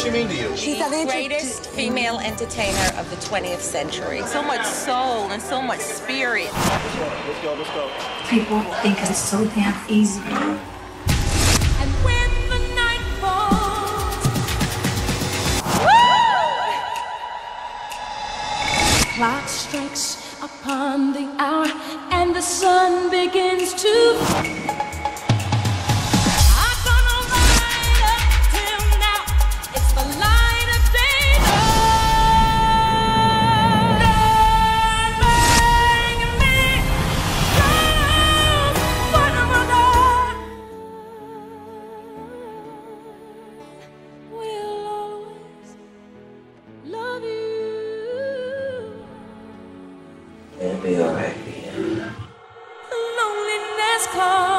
she mean to you? She's the greatest female entertainer of the 20th century. So much soul and so much spirit. Let's go, let's go. People think it's so damn easy. And when the night falls, clock strikes upon the hour and the sun begins to It'll be alright. Loneliness calls.